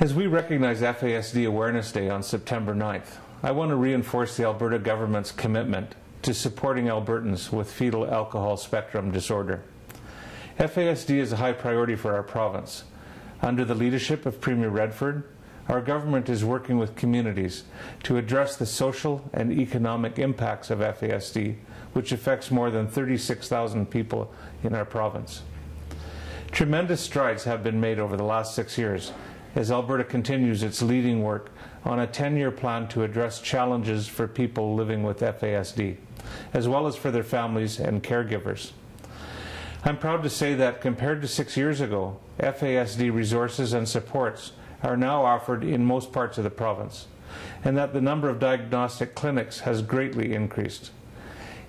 As we recognize FASD Awareness Day on September 9th, I want to reinforce the Alberta government's commitment to supporting Albertans with fetal alcohol spectrum disorder. FASD is a high priority for our province. Under the leadership of Premier Redford, our government is working with communities to address the social and economic impacts of FASD, which affects more than 36,000 people in our province. Tremendous strides have been made over the last six years as Alberta continues its leading work on a 10 year plan to address challenges for people living with FASD, as well as for their families and caregivers. I'm proud to say that compared to six years ago, FASD resources and supports are now offered in most parts of the province, and that the number of diagnostic clinics has greatly increased.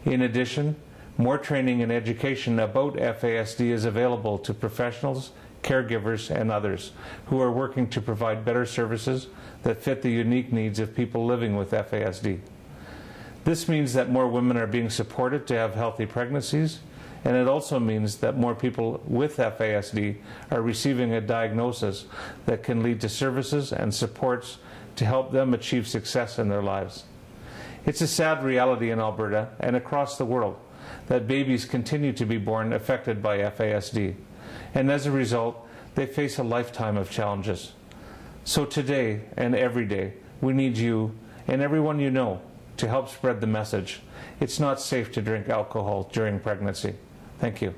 In addition, more training and education about FASD is available to professionals, caregivers, and others who are working to provide better services that fit the unique needs of people living with FASD. This means that more women are being supported to have healthy pregnancies, and it also means that more people with FASD are receiving a diagnosis that can lead to services and supports to help them achieve success in their lives. It's a sad reality in Alberta and across the world that babies continue to be born affected by FASD, and as a result, they face a lifetime of challenges. So today and every day, we need you and everyone you know to help spread the message. It's not safe to drink alcohol during pregnancy. Thank you.